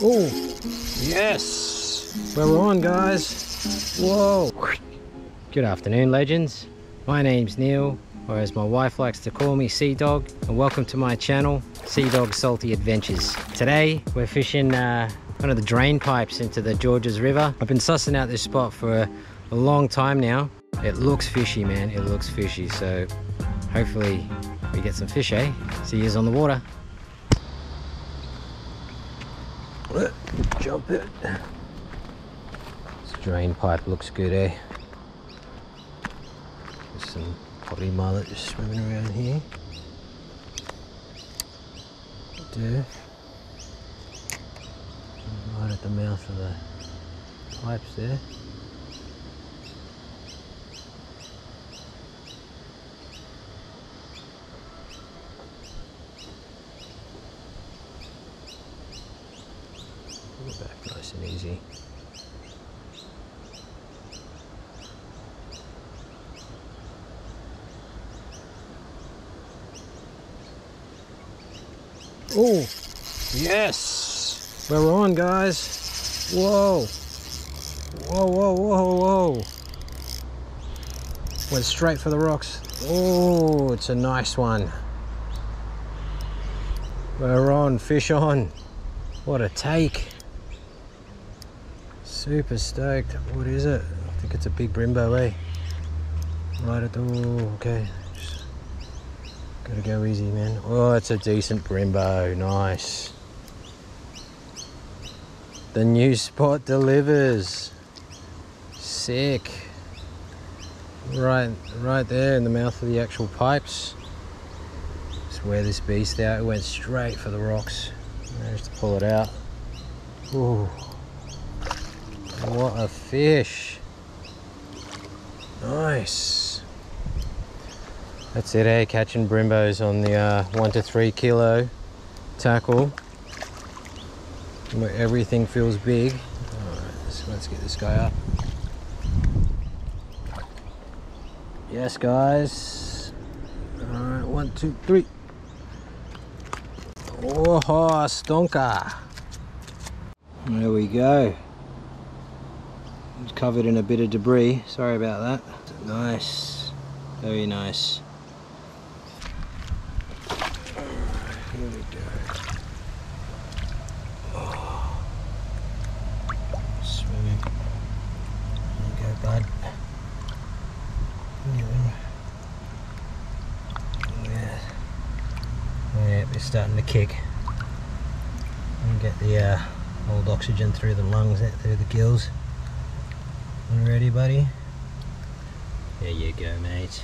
Oh, yes. We're on, guys. Whoa. Good afternoon, legends. My name's Neil, or as my wife likes to call me, Sea Dog, and welcome to my channel, Sea Dog Salty Adventures. Today, we're fishing uh, one of the drain pipes into the Georges River. I've been sussing out this spot for a, a long time now. It looks fishy, man. It looks fishy, so hopefully we get some fish, eh? See yous on the water. It. This drain pipe looks good, eh? There's some poddy mullet just swimming around here. Right at the mouth of the pipes there. Back nice and easy. Oh, yes! We're on, guys. Whoa. Whoa, whoa, whoa, whoa. Went straight for the rocks. Oh, it's a nice one. We're on, fish on. What a take. Super stoked. What is it? I think it's a big brimbo, eh? Right at the... Oh, okay. Just gotta go easy, man. Oh, it's a decent brimbo. Nice. The new spot delivers. Sick. Right, right there in the mouth of the actual pipes. Just wear this beast out. It went straight for the rocks. Managed to pull it out. Ooh. What a fish. Nice. That's it, eh? Catching brimbos on the uh, one to three kilo tackle. Where everything feels big. Alright, so let's get this guy up. Yes, guys. Alright, one, two, three. Oh, stonker. There we go covered in a bit of debris. Sorry about that. Nice. Very nice. Here we go. Swimming. Yeah. Yeah, they're starting to kick. And get the uh, old oxygen through the lungs, through the gills. Ready, buddy? There you go, mate.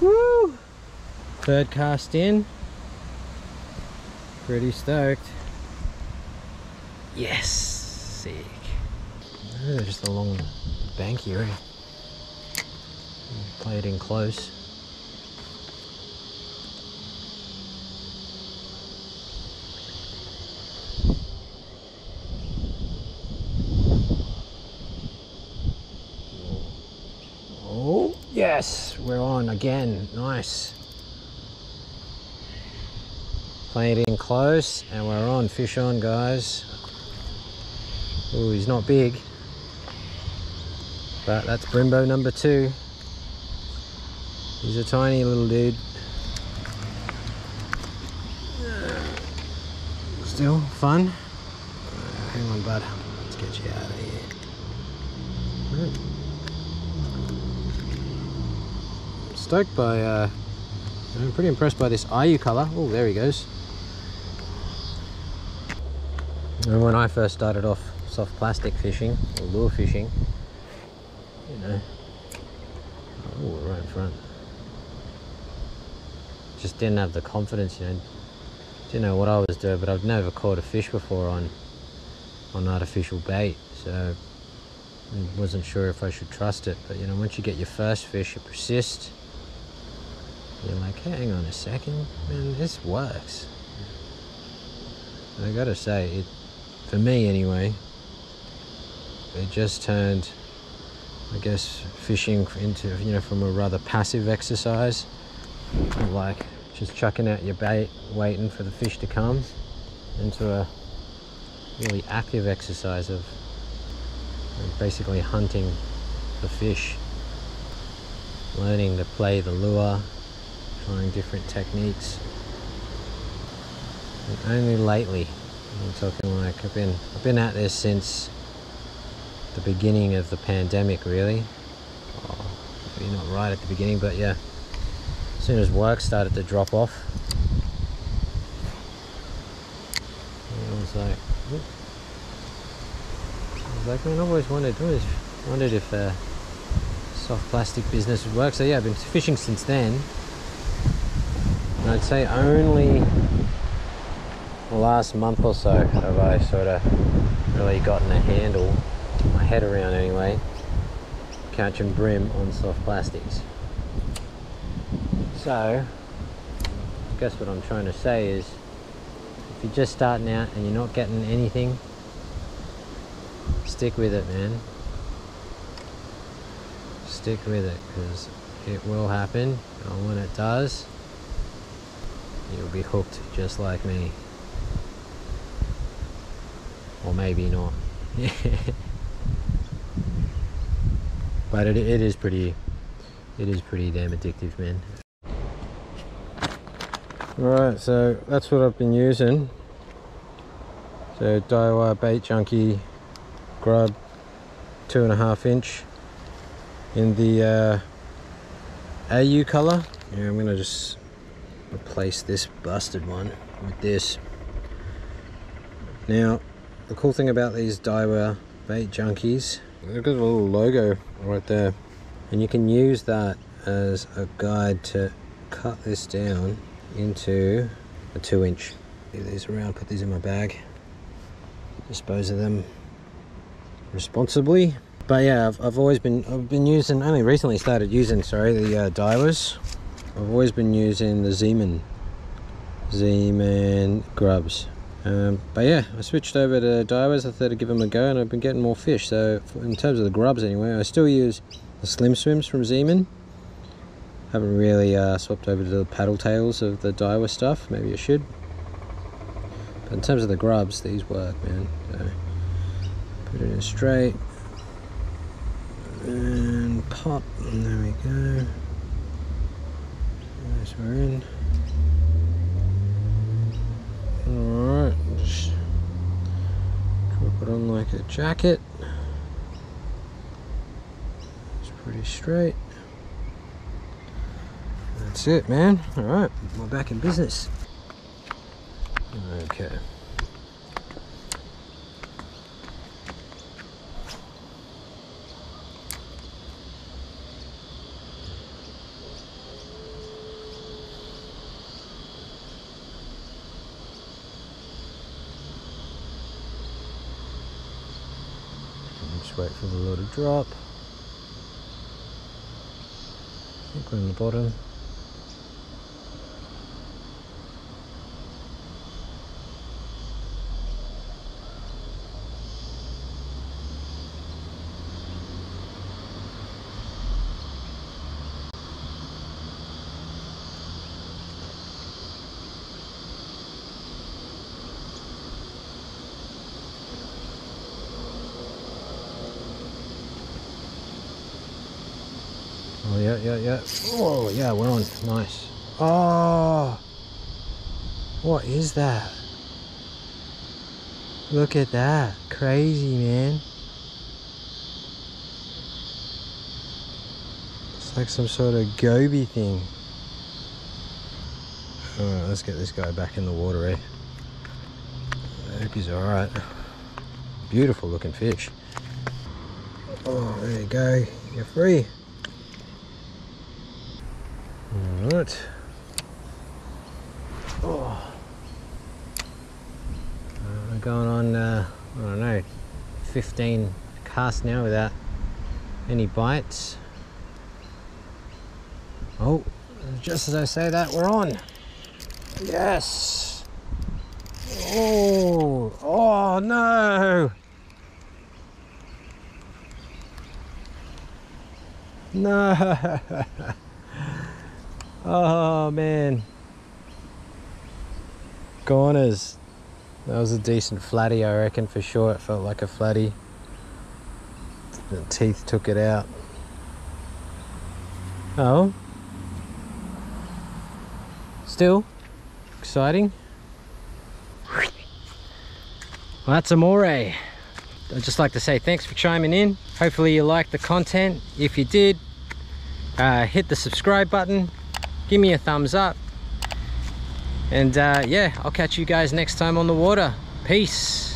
Woo! Third cast in. Pretty stoked. Yes! Sick. Just a long bank here. Play it in close. Yes, we're on again. Nice. Playing it in close and we're on. Fish on, guys. Oh, he's not big. But that's Brimbo number two. He's a tiny little dude. Still fun. hang on, bud. Let's get you out of here stoked by, uh, I'm pretty impressed by this Ayu colour. Oh, there he goes. And when I first started off soft plastic fishing, or lure fishing, you know, oh, right in front. Just didn't have the confidence, you know, didn't know what I was doing, but I've never caught a fish before on, on artificial bait, so I wasn't sure if I should trust it. But you know, once you get your first fish, you persist you're like, hang on a second, man, this works. I gotta say, it, for me anyway, it just turned, I guess, fishing into, you know, from a rather passive exercise, like just chucking out your bait, waiting for the fish to come, into a really active exercise of basically hunting the fish, learning to play the lure, trying different techniques. And only lately, I'm talking like I've been I've been at this since the beginning of the pandemic, really. Oh, maybe not right at the beginning, but yeah, as soon as work started to drop off, I was like, I was like, man, I've always wondered, always wondered if uh, soft plastic business would work. So yeah, I've been fishing since then. And I'd say only the last month or so have I sort of really gotten a handle, my head around anyway, catching bream on soft plastics. So, I guess what I'm trying to say is, if you're just starting out and you're not getting anything, stick with it, man. Stick with it, because it will happen, and when it does, you'll be hooked just like me. Or maybe not. but it, it is pretty, it is pretty damn addictive, man. Right, so that's what I've been using. So Daiwa Bait Junkie grub, two and a half inch in the uh, AU color. Yeah, I'm gonna just replace this busted one with this. Now, the cool thing about these Daiwa Bait Junkies, they've got a little logo right there, and you can use that as a guide to cut this down into a two inch. Get these around, put these in my bag, dispose of them responsibly. But yeah, I've, I've always been I've been using only recently started using sorry the uh, Daiwas. I've always been using the Z-Man Z-Man grubs. Um, but yeah, I switched over to Daiwas. I thought I'd give them a go, and I've been getting more fish. So in terms of the grubs, anyway, I still use the Slim Swims from Z-Man. Haven't really uh, swapped over to the paddle tails of the Daiwa stuff. Maybe I should. But in terms of the grubs, these work, man. So put it in straight and pop. And there we go. Nice, we're in. Alright, just it on like a jacket. It's pretty straight. That's it, man. Alright, we're back in business. Okay. Wait for the lure to drop. I think we're in the bottom. Oh yeah, yeah, yeah. Oh yeah, we're on. Nice. Oh, what is that? Look at that. Crazy, man. It's like some sort of goby thing. Alright, let's get this guy back in the water, eh? I hope he's alright. Beautiful looking fish. Oh, there you go. You're free. Alright. Oh. Uh, going on, uh, I don't know, 15 casts now without any bites. Oh, just as I say that, we're on. Yes. Oh, oh no. No. Oh man. Goners. That was a decent flatty, I reckon, for sure. It felt like a flatty. The teeth took it out. Oh. Still exciting. Well, that's Amore. I'd just like to say thanks for chiming in. Hopefully you liked the content. If you did, uh, hit the subscribe button. Give me a thumbs up. And uh, yeah, I'll catch you guys next time on the water. Peace.